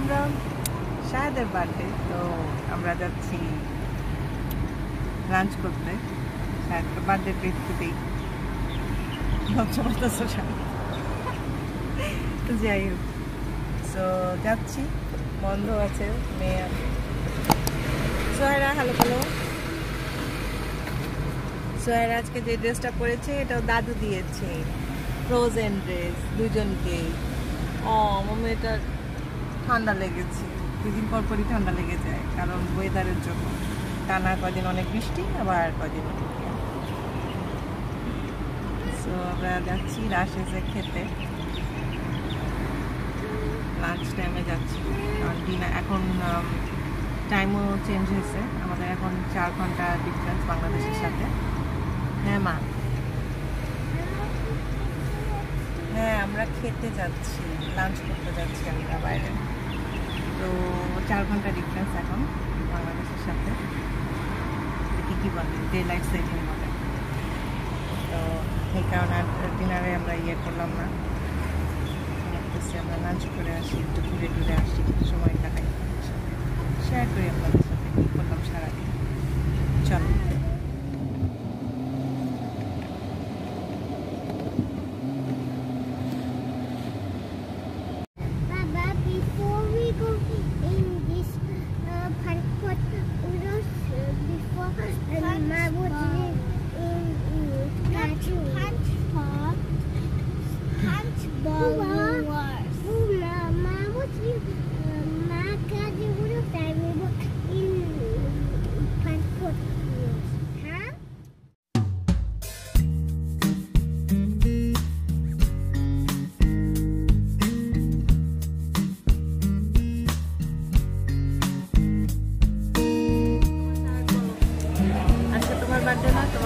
আমরা শাহেদের বার্থডে, তো আমরা যাচ্ছি লাঞ্চ করতে। শাহেদকে বার্থডে ট্রিট যাই হোক। সো যাচ্ছি। বন্ধ আছে, মেয়ে সোহেরা হ্যালো বলো সোহেরা আজকে যে ড্রেসটা পরেছে, এটাও দাদু দিয়েছে। ফ্রোজেন ড্রেস দুজনকে ও মাম্মি এটা ঠান্ডা লেগেছে। দুদিন পর পরই ঠান্ডা লেগে যায়, কারণ ওয়েদারের জন্য। টানা কদিন অনেক বৃষ্টি, আবার কদিন সো আমরা যাচ্ছি রাশেসে খেতে। লাঞ্চ টাইমে যাচ্ছি। কারণ ডিনার এখন টাইমও চেঞ্জ হয়েছে। আমাদের এখন চার ঘণ্টা ডিফারেন্স বাংলাদেশের সাথে। হ্যাঁ মা। হ্যাঁ আমরা খেতে যাচ্ছি। লাঞ্চ করতে যাচ্ছি আমরা বাইরে। তো চার ঘণ্টা ডিফারেন্স এখন বাংলাদেশের সাথে। দেখি কী বলে ডে লাইফ সেভিং বলে। তো এই কারণে ডিনারে আমরা ইয়ে করলাম না। আমরা লাঞ্চ করে আসি, একটু ঘুরে টুরে আসি সময় কাটাই। শেয়ার করি আপনাদের।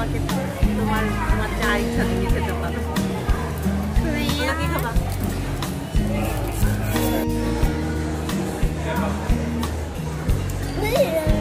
তোমাকে তোমার তোমার যা ইচ্ছা তুমি খেতে পারো তোমরা কি খাবা What?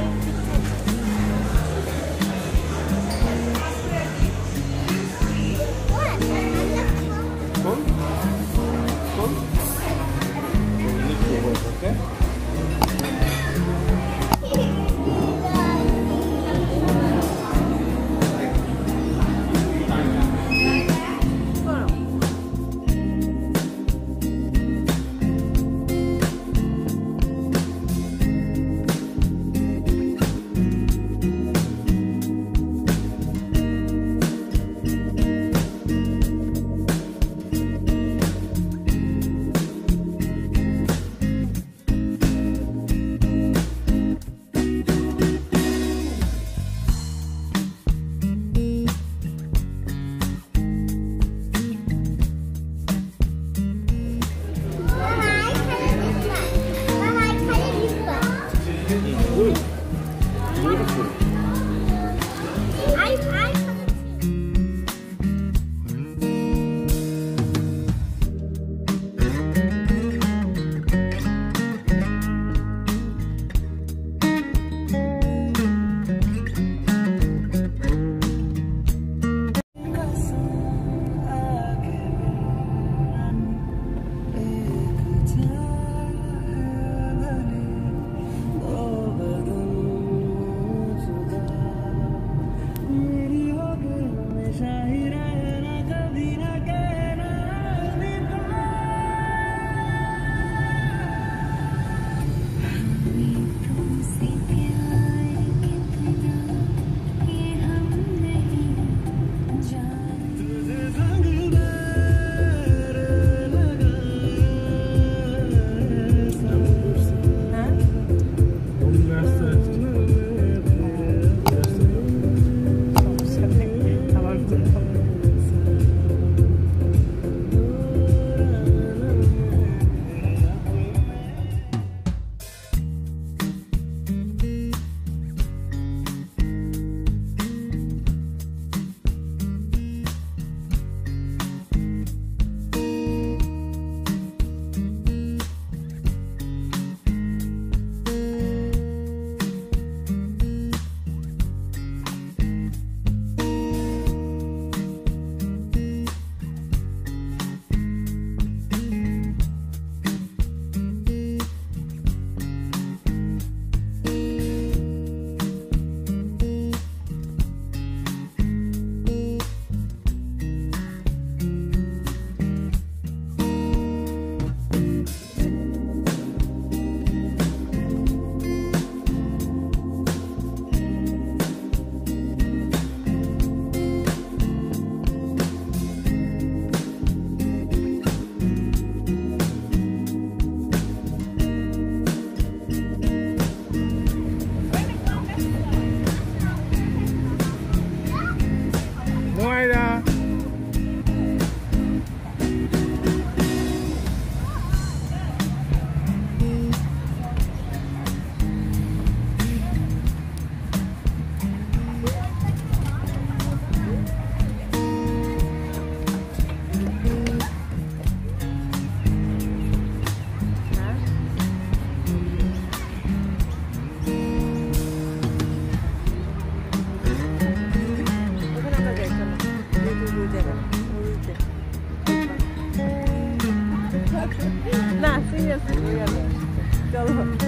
Yes.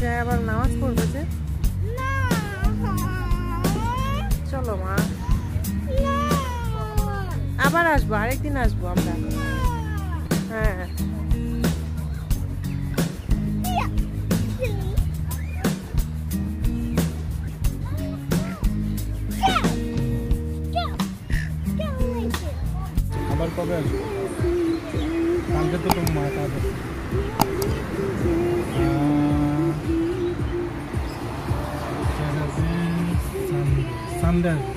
যায় আবার নামাজ পড়বে যে? চলো মা। আবার আসব, আরেকদিন আসব আমরা। হ্যাঁ। আবার কবে আসব? কালকে তো তোমার মা 한번